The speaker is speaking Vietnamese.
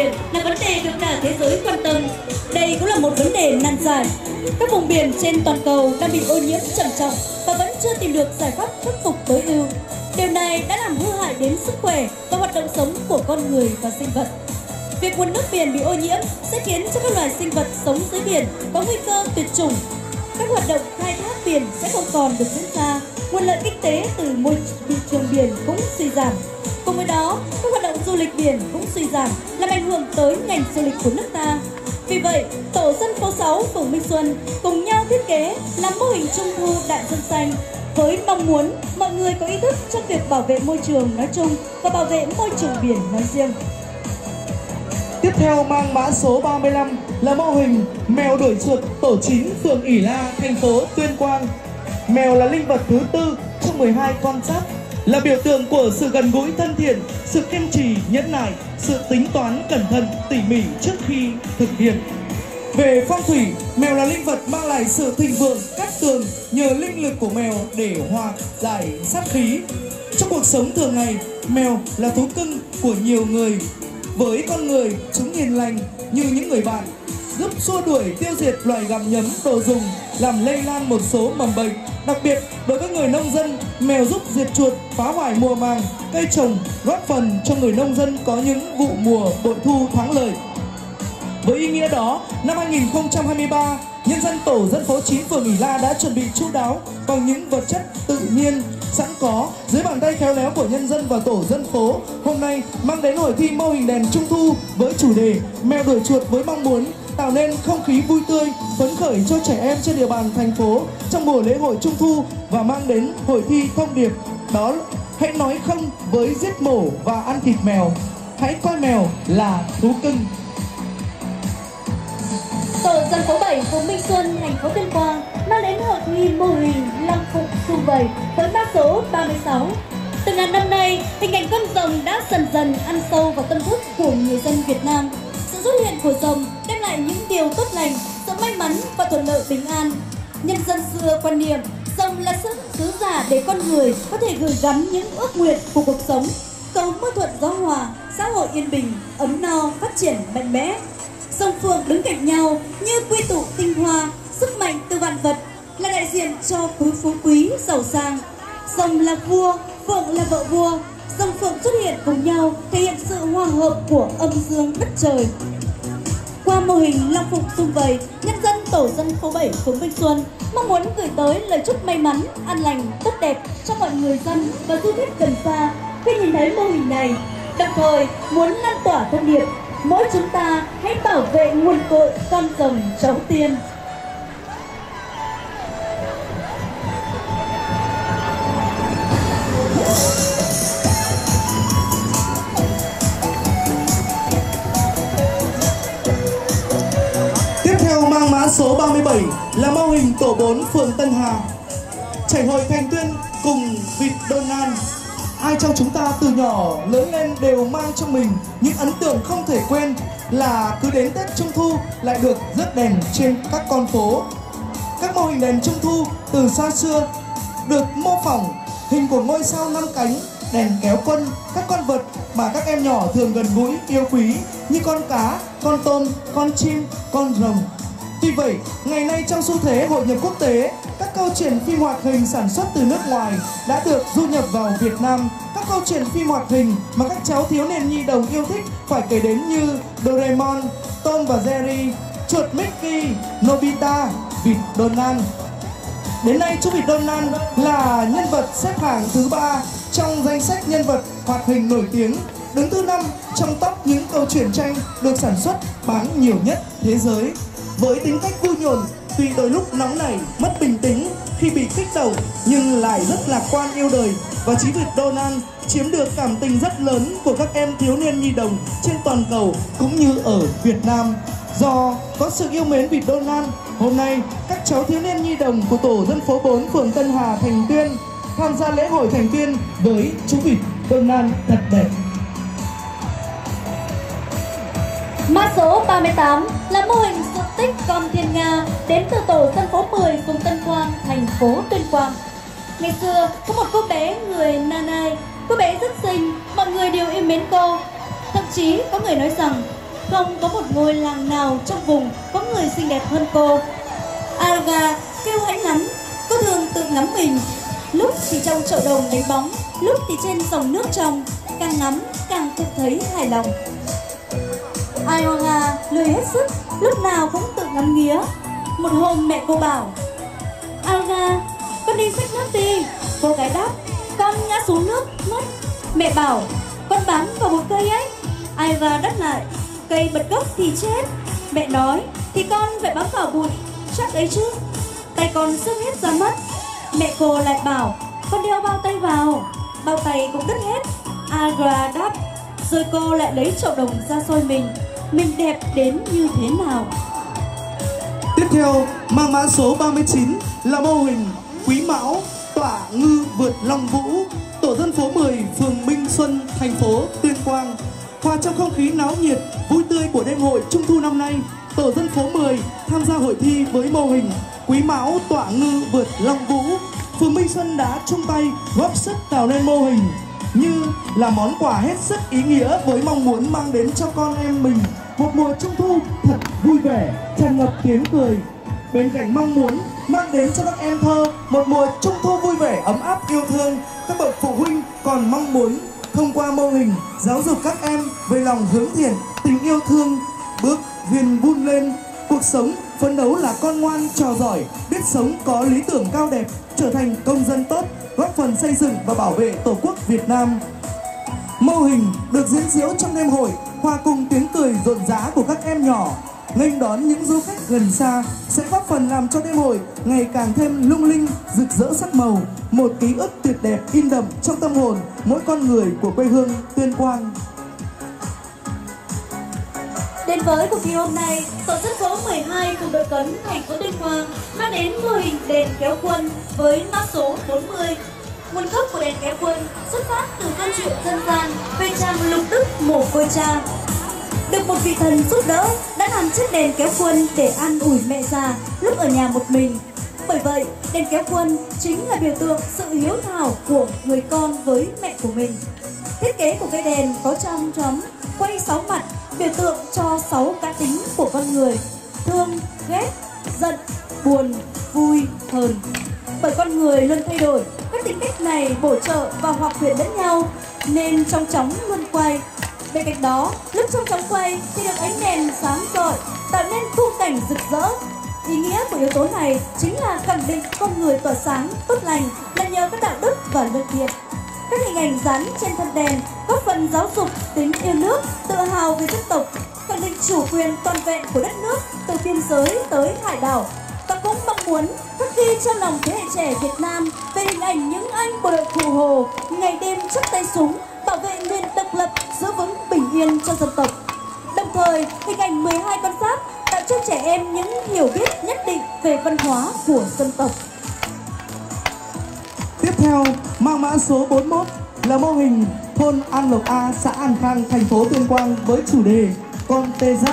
biển là vấn đề được cả thế giới quan tâm. Đây cũng là một vấn đề nan giải. Các vùng biển trên toàn cầu đang bị ô nhiễm trầm trọng và vẫn chưa tìm được giải pháp khắc phục tối ưu. Điều này đã làm hư hại đến sức khỏe và hoạt động sống của con người và sinh vật. Việc nguồn nước biển bị ô nhiễm sẽ khiến cho các loài sinh vật sống dưới biển có nguy cơ tuyệt chủng. Các hoạt động khai thác biển sẽ không còn được diễn ra, nguồn lợi kinh tế từ môi trường biển cũng suy giảm. Cùng với đó, các hoạt động du lịch biển cũng suy giảm, làm ảnh hưởng tới ngành du lịch của nước ta. Vì vậy, tổ dân phố 6 phường Minh Xuân cùng nhau thiết kế làm mô hình trung thu đại dương xanh với mong muốn mọi người có ý thức trong việc bảo vệ môi trường nói chung và bảo vệ môi trường biển nói riêng. Tiếp theo mang mã số 35 là mô hình mèo đuổi chuột tổ 9 phường ỉ La, thành phố Tuyên Quang. Mèo là linh vật thứ tư trong 12 con giáp, là biểu tượng của sự gần gũi thân thiện, sự kiên trì, nhẫn nại, sự tính toán cẩn thận, tỉ mỉ trước khi thực hiện. Về phong thủy, mèo là linh vật mang lại sự thịnh vượng, cát tường nhờ linh lực của mèo để hòa giải sát khí. Trong cuộc sống thường ngày, mèo là thú cưng của nhiều người với con người, chúng hiền lành như những người bạn, giúp xua đuổi tiêu diệt loài gặm nhấm đồ dùng, làm lây lan một số mầm bệnh. Đặc biệt, đối với người nông dân, mèo giúp diệt chuột, phá hoại mùa màng, cây trồng, góp phần cho người nông dân có những vụ mùa bội thu thắng lợi. Với ý nghĩa đó, năm 2023, nhân dân tổ dân phố 9 phường ỉ La đã chuẩn bị chu đáo bằng những vật chất tự nhiên sẵn có dưới bàn tay khéo léo của nhân dân và tổ dân phố. Hôm nay mang đến hội thi mô hình đèn trung thu với chủ đề mèo đuổi chuột với mong muốn tạo nên không khí vui tươi, phấn khởi cho trẻ em trên địa bàn thành phố trong mùa lễ hội trung thu và mang đến hội thi thông điệp đó hãy nói không với giết mổ và ăn thịt mèo. Hãy coi mèo là thú cưng Tổ dân phố 7 phường Minh Xuân, thành phố Tuyên Quang mang đến hội thi mô hình lăng phục xung vầy với mã số 36. Từ ngàn năm nay, hình ảnh con rồng đã dần dần ăn sâu vào tâm thức của người dân Việt Nam. Sự xuất hiện của rồng đem lại những điều tốt lành, sự may mắn và thuận lợi bình an. Nhân dân xưa quan niệm rồng là sự sứ giả để con người có thể gửi gắm những ước nguyện của cuộc sống, cầu mưa thuận gió hòa, xã hội yên bình, ấm no, phát triển mạnh mẽ Sông phượng đứng cạnh nhau như quy tụ tinh hoa, sức mạnh từ vạn vật là đại diện cho quý phú quý giàu sang. Rồng là vua, phượng là vợ vua, rồng phượng xuất hiện cùng nhau thể hiện sự hòa hợp của âm dương đất trời. Mô hình Long Phục xung vầy, nhân dân tổ dân phố 7 phường Vinh Xuân mong muốn gửi tới lời chúc may mắn, an lành, tốt đẹp cho mọi người dân và du khách gần xa khi nhìn thấy mô hình này. Đồng thời muốn lan tỏa thông điệp mỗi chúng ta hãy bảo vệ nguồn cội con rồng cháu tiên 37 là mô hình tổ 4 phường Tân Hà. Chảy hội thành tuyên cùng vịt Donald ai trong chúng ta từ nhỏ lớn lên đều mang trong mình những ấn tượng không thể quên là cứ đến Tết Trung Thu lại được rước đèn trên các con phố. Các mô hình đèn Trung Thu từ xa xưa được mô phỏng hình của ngôi sao năm cánh, đèn kéo quân, các con vật mà các em nhỏ thường gần gũi, yêu quý như con cá, con tôm, con chim, con rồng. Tuy vậy, ngày nay trong xu thế hội nhập quốc tế, các câu chuyện phim hoạt hình sản xuất từ nước ngoài đã được du nhập vào Việt Nam. Các câu chuyện phim hoạt hình mà các cháu thiếu niên nhi đồng yêu thích phải kể đến như Doraemon, Tom và Jerry, chuột Mickey, Nobita, vịt Donald. Đến nay chú vịt Donald là nhân vật xếp hạng thứ ba trong danh sách nhân vật hoạt hình nổi tiếng đứng thứ năm trong top những câu chuyện tranh được sản xuất bán nhiều nhất thế giới với tính cách vui nhộn Tuy đôi lúc nóng nảy, mất bình tĩnh khi bị kích động nhưng lại rất lạc quan yêu đời và chính việc Donald chiếm được cảm tình rất lớn của các em thiếu niên nhi đồng trên toàn cầu cũng như ở Việt Nam. Do có sự yêu mến vì Donald, hôm nay các cháu thiếu niên nhi đồng của tổ dân phố 4 phường Tân Hà Thành Tuyên tham gia lễ hội Thành Tuyên với chú vịt Donald thật đẹp. Mã số 38 là mô hình phố Tuyên Quang. Ngày xưa có một cô bé người Nanai, cô bé rất xinh, mọi người đều yêu mến cô. Thậm chí có người nói rằng Không có một ngôi làng nào trong vùng có người xinh đẹp hơn cô. arga kêu hãnh ngắm, cô thường tự ngắm mình. Lúc thì trong chậu đồng đánh bóng, lúc thì trên dòng nước trong, càng ngắm càng tự thấy hài lòng. arga lười hết sức, lúc nào cũng tự ngắm nghía. Một hôm mẹ cô bảo, Alga, con đi xách nước đi. Cô gái đáp, con ngã xuống nước, mất. Mẹ bảo, con bám vào một cây ấy. Ioga đáp lại, cây bật gốc thì chết. Mẹ nói, thì con phải bám vào bụi, chắc ấy chứ. Tay con sức hết ra mất. Mẹ cô lại bảo, con đeo bao tay vào. Bao tay cũng đứt hết. Agra đáp, rồi cô lại lấy chậu đồng ra soi mình. Mình đẹp đến như thế nào? Tiếp theo, mang mã số 39 là mô hình Quý Mão tỏa ngư vượt Long Vũ, tổ dân phố 10, phường Minh Xuân, thành phố Tuyên Quang. Hòa trong không khí náo nhiệt, vui tươi của đêm hội Trung thu năm nay, tổ dân phố 10 tham gia hội thi với mô hình Quý Mão tỏa ngư vượt Long Vũ. Phường Minh Xuân đã chung tay góp sức tạo nên mô hình như là món quà hết sức ý nghĩa với mong muốn mang đến cho con em mình một mùa trung thu thật vui vẻ, tràn ngập tiếng cười. Bên cạnh mong muốn đến cho các em thơ. Một mùa trung thu vui vẻ, ấm áp, yêu thương, các bậc phụ huynh còn mong muốn thông qua mô hình giáo dục các em về lòng hướng thiện, tình yêu thương, bước viên vun lên. Cuộc sống phấn đấu là con ngoan trò giỏi biết sống có lý tưởng cao đẹp trở thành công dân tốt góp phần xây dựng và bảo vệ tổ quốc Việt Nam. Mô hình được diễn diễu trong đêm hội hòa cùng tiếng cười rộn rã của các em nhỏ nghênh đón những du khách gần xa sẽ góp phần làm cho đêm hội ngày càng thêm lung linh rực rỡ sắc màu một ký ức tuyệt đẹp in đậm trong tâm hồn mỗi con người của quê hương tuyên quang Đến với cuộc thi hôm nay, tổ dân phố 12 cùng đội cấn thành phố Tuyên Quang mang đến mô hình đèn kéo quân với mã số 40. Nguồn gốc của đèn kéo quân xuất phát từ câu chuyện dân gian về chàng lục đức mồ côi cha. Một vị thần giúp đỡ đã làm chiếc đèn kéo quân để an ủi mẹ già lúc ở nhà một mình. Bởi vậy, đèn kéo quân chính là biểu tượng sự hiếu thảo của người con với mẹ của mình. Thiết kế của cây đèn có trong chấm quay sáu mặt biểu tượng cho sáu cá tính của con người thương ghét giận buồn vui hờn bởi con người luôn thay đổi các tính cách này bổ trợ và hòa quyện lẫn nhau nên trong chóng luôn quay bên cạnh đó lúc trong chóng quay thì được ánh đèn sáng rọi tạo nên khung cảnh rực rỡ. Ý nghĩa của yếu tố này chính là khẳng định con người tỏa sáng tốt lành là nhờ các đạo đức và lương thiện các hình ảnh dán trên thân đèn góp phần giáo dục tính yêu nước, tự hào về dân tộc, khẳng định chủ quyền toàn vẹn của đất nước từ biên giới tới hải đảo. Và cũng mong muốn khắc ghi trong lòng thế hệ trẻ Việt Nam về hình ảnh những anh bộ đội cụ Hồ ngày đêm chắc tay súng bảo vệ nền độc lập giữ vững bình yên cho dân tộc. Đồng thời, hình ảnh 12 con giáp tạo cho trẻ em những hiểu biết nhất định về văn hóa của dân tộc. Tiếp theo, mang mã số 41 là mô hình thôn An Lộc A, xã An Khang, thành phố Tuyên Quang với chủ đề Con tê giác.